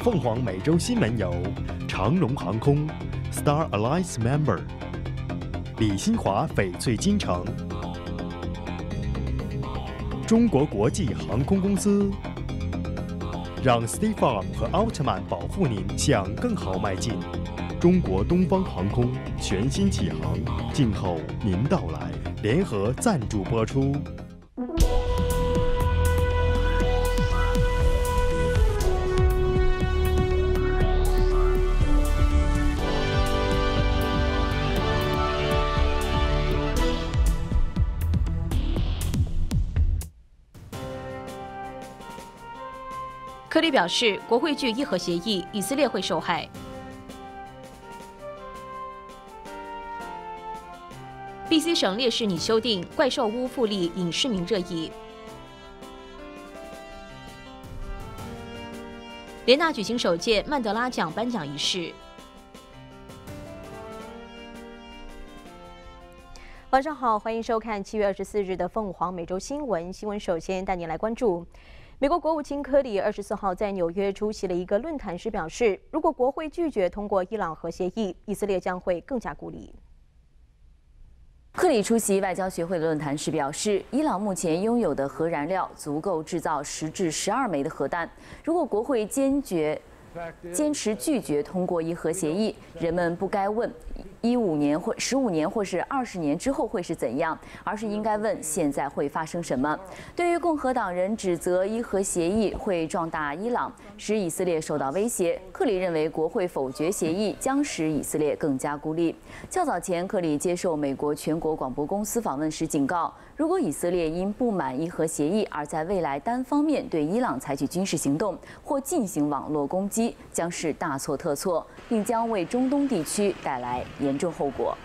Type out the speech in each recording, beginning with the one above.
凤凰美洲新闻由长荣航空 Star Alliance Member 李新华翡翠金城中国国际航空公司让 Stay Farm 和奥特曼保护您向更好迈进。中国东方航空全新启航，静候您到来。联合赞助播出。科里表示，国会拒伊核协议，以色列会受害。B.C. 省烈士拟修订怪兽屋复利引市民热议。联大举行首届曼德拉奖颁奖仪式。晚上好，欢迎收看七月二十四日的凤凰美洲新闻。新闻首先带您来关注。美国国务卿科里二十四号在纽约出席了一个论坛时表示，如果国会拒绝通过伊朗核协议，以色列将会更加孤立。克里出席外交学会的论坛时表示，伊朗目前拥有的核燃料足够制造十至十二枚的核弹。如果国会坚决坚持拒绝通过伊核协议，人们不该问。一五年或十五年或是二十年之后会是怎样，而是应该问现在会发生什么。对于共和党人指责伊核协议会壮大伊朗，使以色列受到威胁，克里认为国会否决协议将使以色列更加孤立。较早前，克里接受美国全国广播公司访问时警告。如果以色列因不满伊核协议而在未来单方面对伊朗采取军事行动或进行网络攻击，将是大错特错，并将为中东地区带来严重后果。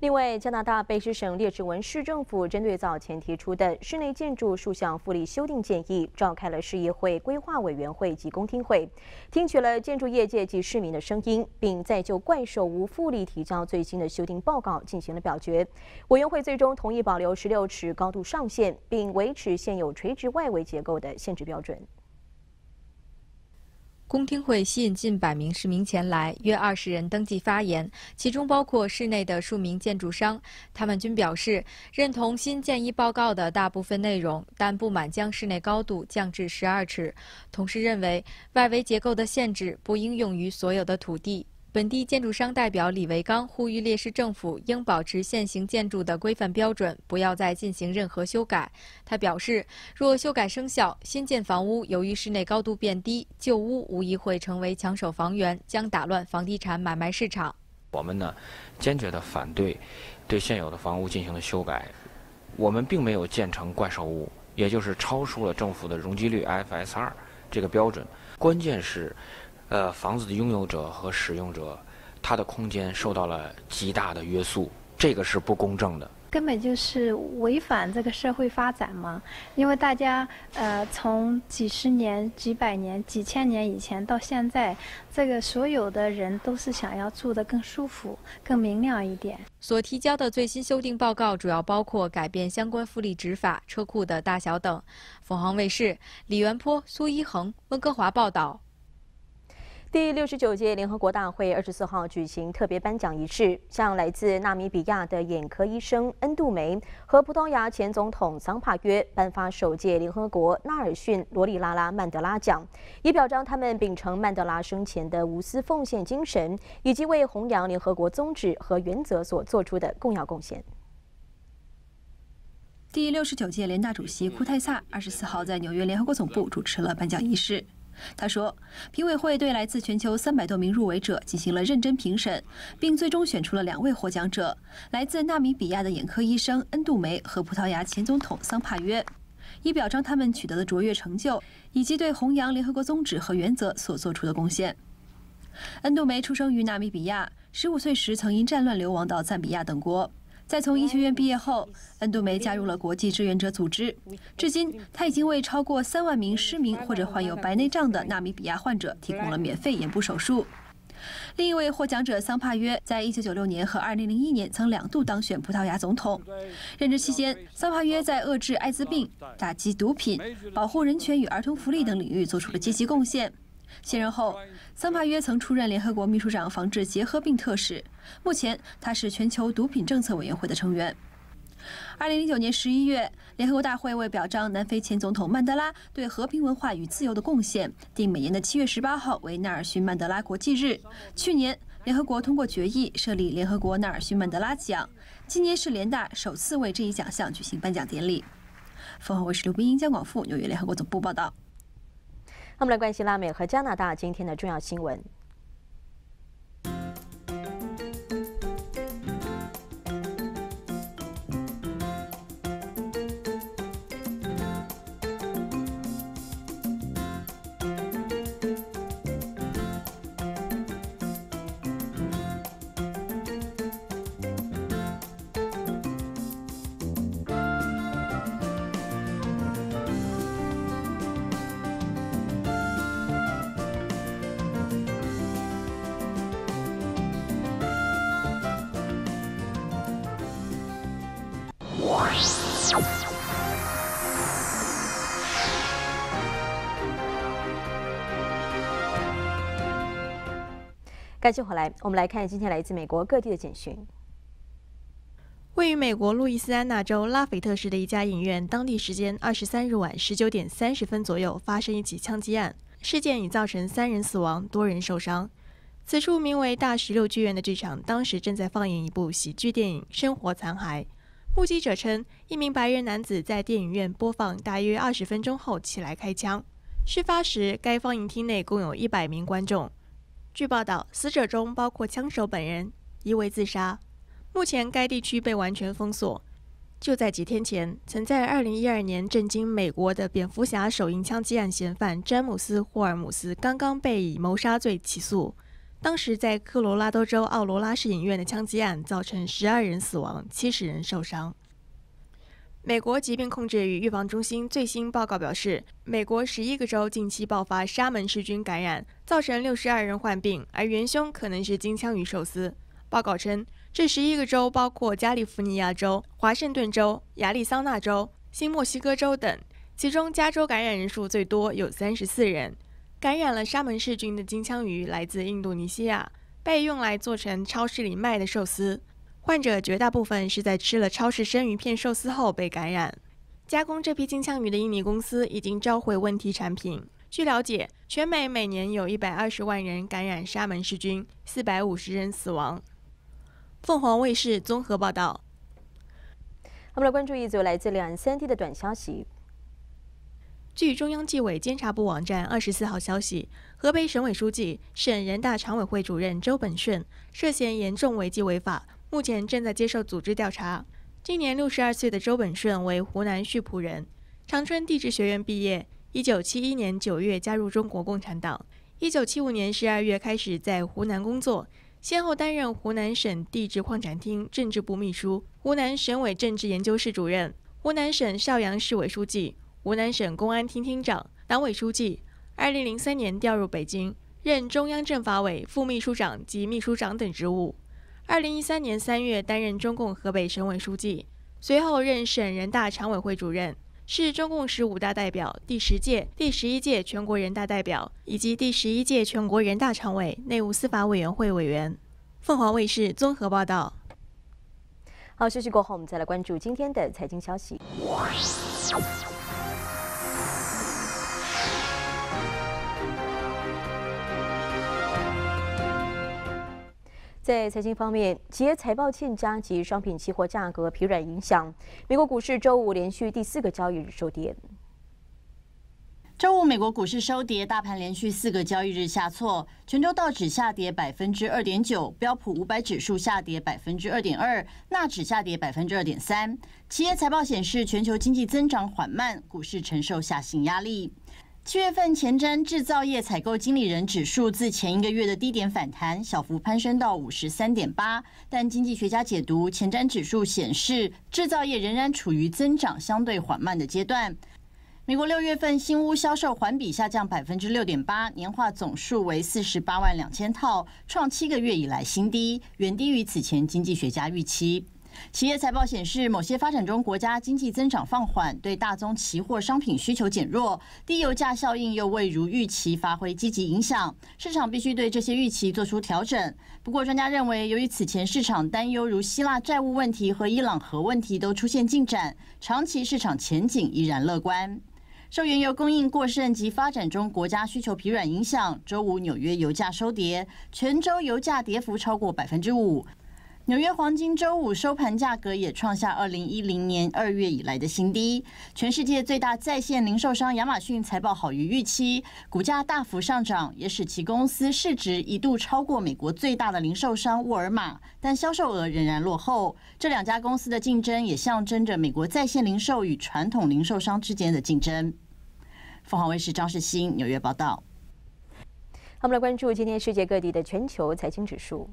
另外，加拿大卑诗省列治文市政府针对早前提出的室内建筑数项复利修订建议，召开了市议会规划委员会及公听会，听取了建筑业界及市民的声音，并再就怪兽屋复利提交最新的修订报告进行了表决。委员会最终同意保留十六尺高度上限，并维持现有垂直外围结构的限制标准。公听会吸引近百名市民前来，约二十人登记发言，其中包括市内的数名建筑商。他们均表示认同新建议报告的大部分内容，但不满将室内高度降至十二尺，同时认为外围结构的限制不应用于所有的土地。本地建筑商代表李维刚呼吁列士政府应保持现行建筑的规范标准，不要再进行任何修改。他表示，若修改生效，新建房屋由于室内高度变低，旧屋无疑会成为抢手房源，将打乱房地产买卖市场。我们呢，坚决的反对对现有的房屋进行了修改。我们并没有建成怪兽屋，也就是超出了政府的容积率 F S 二这个标准。关键是。呃，房子的拥有者和使用者，他的空间受到了极大的约束，这个是不公正的。根本就是违反这个社会发展嘛！因为大家呃，从几十年、几百年、几千年以前到现在，这个所有的人都是想要住得更舒服、更明亮一点。所提交的最新修订报告主要包括改变相关复利执法、车库的大小等。凤凰卫视李元坡、苏一恒、温哥华报道。第六十九届联合国大会二十四号举行特别颁奖仪式，向来自纳米比亚的眼科医生恩杜梅和葡萄牙前总统桑帕约颁发首届联合国纳尔逊·罗里拉拉曼德拉奖，以表彰他们秉承曼德拉生前的无私奉献精神，以及为弘扬联合国宗旨和原则所做出的重要贡献。第六十九届联大主席库泰萨二十四号在纽约联合国总部主持了颁奖仪式。他说，评委会对来自全球三百多名入围者进行了认真评审，并最终选出了两位获奖者：来自纳米比亚的眼科医生恩杜梅和葡萄牙前总统桑帕约，以表彰他们取得的卓越成就以及对弘扬联合国宗旨和原则所做出的贡献。恩杜梅出生于纳米比亚，十五岁时曾因战乱流亡到赞比亚等国。在从医学院毕业后，恩杜梅加入了国际志愿者组织。至今，他已经为超过三万名失明或者患有白内障的纳米比亚患者提供了免费眼部手术。另一位获奖者桑帕约，在一九九六年和二零零一年曾两度当选葡萄牙总统。任职期间，桑帕约在遏制艾滋病、打击毒品、保护人权与儿童福利等领域做出了积极贡献。卸任后，桑帕约曾出任联合国秘书长防治结核病特使，目前他是全球毒品政策委员会的成员。二零零九年十一月，联合国大会为表彰南非前总统曼德拉对和平、文化与自由的贡献，定每年的七月十八号为纳尔逊·曼德拉国际日。去年，联合国通过决议设立联合国纳尔逊·曼德拉奖，今年是联大首次为这一奖项举行颁奖典礼。凤凰卫视刘冰英、江广富纽约联合国总部报道。我们来关心拉美和加拿大今天的重要新闻。感谢回来，我们来看今天来自美国各地的简讯。位于美国路易斯安那州拉斐特市的一家影院，当地时间二十三日晚十九点三十分左右发生一起枪击案，事件已造成三人死亡，多人受伤。此处名为大石榴剧院的剧场，当时正在放映一部喜剧电影《生活残骸》。目击者称，一名白人男子在电影院播放大约二十分钟后起来开枪。事发时，该放映厅内共有一百名观众。据报道，死者中包括枪手本人，疑为自杀。目前该地区被完全封锁。就在几天前，曾在2012年震惊美国的蝙蝠侠首映枪击案嫌犯詹姆斯·霍尔姆斯刚刚被以谋杀罪起诉。当时在科罗拉多州奥罗拉市影院的枪击案造成12人死亡、70人受伤。美国疾病控制与预防中心最新报告表示，美国十一个州近期爆发沙门氏菌感染，造成六十二人患病，而元凶可能是金枪鱼寿司。报告称，这十一个州包括加利福尼亚州、华盛顿州、亚利桑那州、新墨西哥州等，其中加州感染人数最多，有三十四人。感染了沙门氏菌的金枪鱼来自印度尼西亚，被用来做成超市里卖的寿司。患者绝大部分是在吃了超市生鱼片寿司后被感染。加工这批金枪鱼的印尼公司已经召回问题产品。据了解，全美每年有一百二十万人感染沙门氏菌，四百五十人死亡。凤凰卫视综合报道。我们来关注一组来自两岸三地的短消息。据中央纪委监察部网站二十四号消息，河北省委书记、省人大常委会主任周本顺涉嫌严重违纪违法。目前正在接受组织调查。今年六十二岁的周本顺为湖南溆浦人，长春地质学院毕业。一九七一年九月加入中国共产党，一九七五年十二月开始在湖南工作，先后担任湖南省地质矿产厅政治部秘书、湖南省委政治研究室主任、湖南省邵阳市委书记、湖南省公安厅厅长、党委书记。二零零三年调入北京，任中央政法委副秘书长及秘书长等职务。二零一三年三月担任中共河北省委书记，随后任省人大常委会主任，是中共十五大代表、第十届、第十一届全国人大代表以及第十一届全国人大常委、内务司法委员会委员。凤凰卫视综合报道。好，休息过后，我们再来关注今天的财经消息。在财经方面，企业财报欠佳及商品期货价格疲软影响，美国股市周五连续第四个交易日收跌。周五，美国股市收跌，大盘连续四个交易日下挫，全球道指下跌百分之二点九，标普五百指数下跌百分之二点二，纳指下跌百分之二点三。企业财报显示，全球经济增长缓慢，股市承受下行压力。七月份前瞻制造业采购经理人指数自前一个月的低点反弹，小幅攀升到五十三点八。但经济学家解读，前瞻指数显示制造业仍然处于增长相对缓慢的阶段。美国六月份新屋销售环比下降百分之六点八，年化总数为四十八万两千套，创七个月以来新低，远低于此前经济学家预期。企业财报显示，某些发展中国家经济增长放缓，对大宗期货商品需求减弱，低油价效应又未如预期发挥积极影响，市场必须对这些预期做出调整。不过，专家认为，由于此前市场担忧如希腊债务问题和伊朗核问题都出现进展，长期市场前景依然乐观。受原油供应过剩及发展中国家需求疲软影响，周五纽约油价收跌，全周油价跌幅超过百分之五。纽约黄金周五收盘价格也创下二零一零年二月以来的新低。全世界最大在线零售商亚马逊财报好于预期，股价大幅上涨，也使其公司市值一度超过美国最大的零售商沃尔玛，但销售额仍然落后。这两家公司的竞争也象征着美国在线零售与传统零售商之间的竞争。凤凰卫视张世新纽约报道。我们来关注今天世界各地的全球财经指数。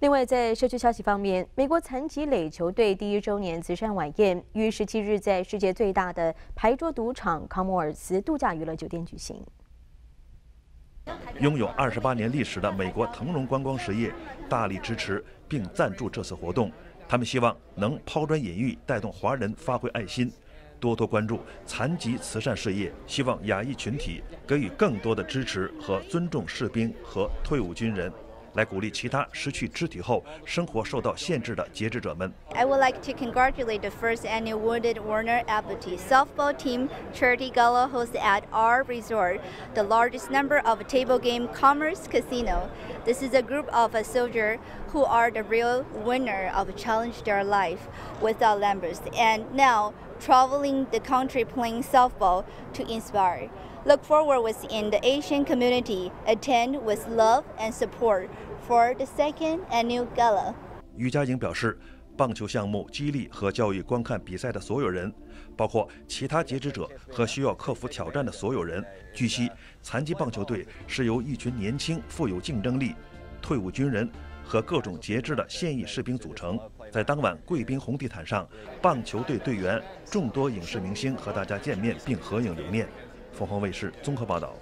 另外，在社区消息方面，美国残疾垒球队第一周年慈善晚宴于十七日在世界最大的牌桌赌场康莫尔斯度假娱乐酒店举行。拥有二十八年历史的美国腾荣观光实业大力支持并赞助这次活动，他们希望能抛砖引玉，带动华人发挥爱心，多多关注残疾慈善事业，希望亚裔群体给予更多的支持和尊重士兵和退伍军人。来鼓励其他失去肢体后生活受到限制的截肢者们。I would like to congratulate the first annual Wounded Warner Amputee softball team charity gala hosted at our resort, the largest number of table game commerce casino. This is a group of a soldier who are the real winner of challenge their life without members and now traveling the country playing softball to inspire. Look forward within the Asian community, attend with love and support for the second annual gala. 于佳莹表示，棒球项目激励和教育观看比赛的所有人，包括其他截肢者和需要克服挑战的所有人。据悉，残疾棒球队是由一群年轻、富有竞争力、退伍军人和各种截肢的现役士兵组成。在当晚贵宾红地毯上，棒球队队员、众多影视明星和大家见面并合影留念。凤凰卫视综合报道。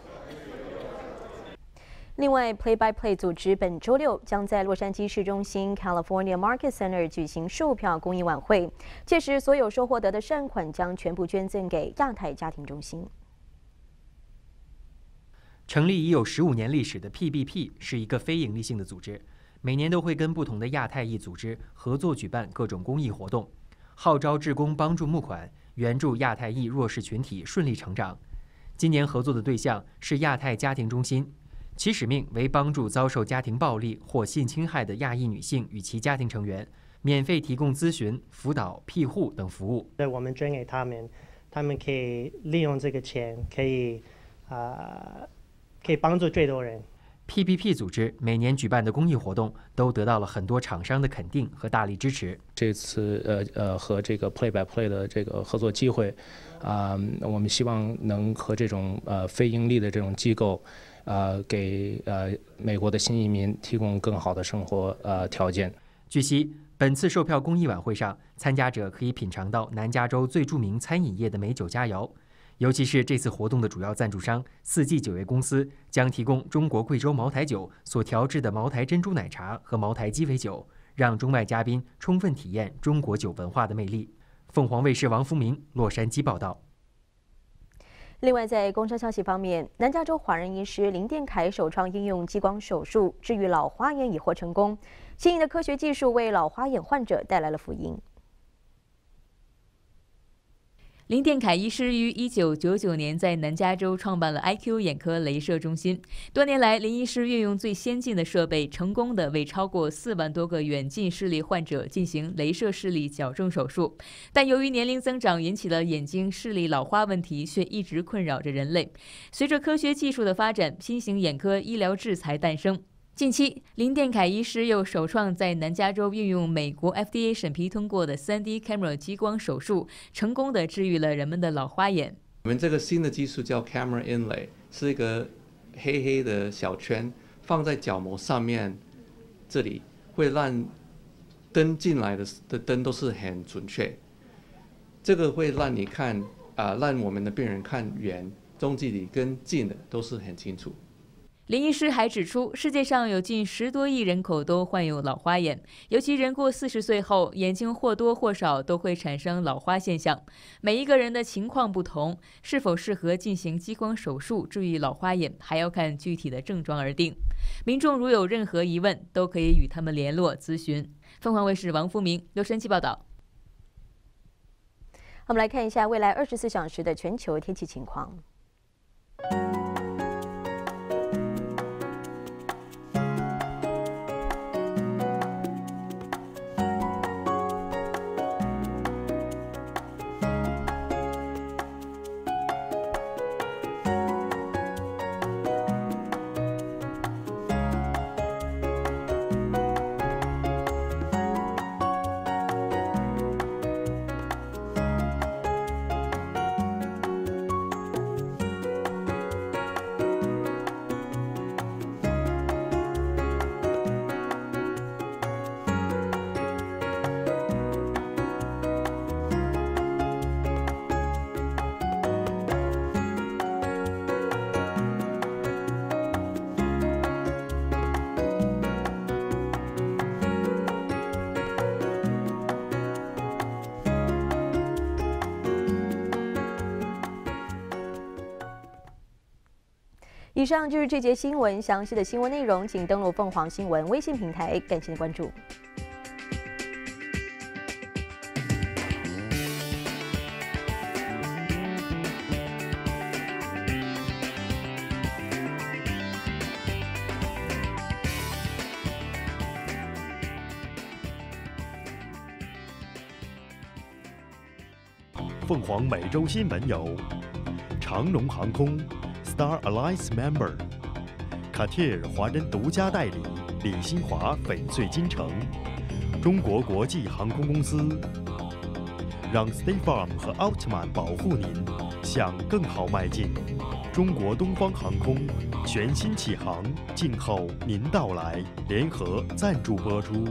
另外，Play by Play 组织本周六将在洛杉矶市中心 California Market Center 举行售票公益晚会，届时所有收获得的善款将全部捐赠给亚太家庭中心。成立已有十五年历史的 PBP 是一个非营利性的组织，每年都会跟不同的亚太裔组织合作举办各种公益活动，号召志工帮助募款，援助亚太裔弱势群体顺利成长。今年合作的对象是亚太家庭中心，其使命为帮助遭受家庭暴力或性侵害的亚裔女性与其家庭成员，免费提供咨询、辅导、庇护等服务。对我们捐给他们，他们可以利用这个钱，可以啊，可以帮助最多人。PPP 组织每年举办的公益活动都得到了很多厂商的肯定和大力支持。这次呃呃和这个 Play by Play 的这个合作机会，啊，我们希望能和这种呃非盈利的这种机构，呃给呃美国的新移民提供更好的生活呃条件。据悉，本次售票公益晚会上，参加者可以品尝到南加州最著名餐饮业的美酒佳肴。尤其是这次活动的主要赞助商四季酒业公司将提供中国贵州茅台酒所调制的茅台珍珠奶茶和茅台鸡尾酒，让中外嘉宾充分体验中国酒文化的魅力。凤凰卫视王福明洛杉矶报道。另外，在工商消息方面，南加州华人医师林殿凯首创应用激光手术治愈老花眼已获成功，新颖的科学技术为老花眼患者带来了福音。林电凯医师于一九九九年在南加州创办了 IQ 眼科镭射中心。多年来，林医师运用最先进的设备，成功的为超过四万多个远近视力患者进行镭射视力矫正手术。但由于年龄增长引起的眼睛视力老花问题，却一直困扰着人类。随着科学技术的发展，新型眼科医疗制裁诞生。近期，林电凯医师又首创在南加州运用美国 FDA 审批通过的 3D camera 激光手术，成功的治愈了人们的老花眼。我们这个新的技术叫 camera inlay，是一个黑黑的小圈放在角膜上面，这里会让灯进来的的灯都是很准确。这个会让你看啊，让我们的病人看远、中距离跟近的都是很清楚。林医师还指出，世界上有近十多亿人口都患有老花眼，尤其人过四十岁后，眼睛或多或少都会产生老花现象。每一个人的情况不同，是否适合进行激光手术治愈老花眼，还要看具体的症状而定。民众如有任何疑问，都可以与他们联络咨询。凤凰卫视王福明、刘神奇报道。我们来看一下未来二十四小时的全球天气情况。以上就是这节新闻详细的新闻内容，请登录凤凰新闻微信平台，感谢您关注。凤凰每周新闻有长龙航空。Star Alliance Member，卡地尔华人独家代理李新华翡翠金城，中国国际航空公司，让 State Farm 和奥特曼保护您，向更好迈进。中国东方航空全新启航，静候您到来，联合赞助播出。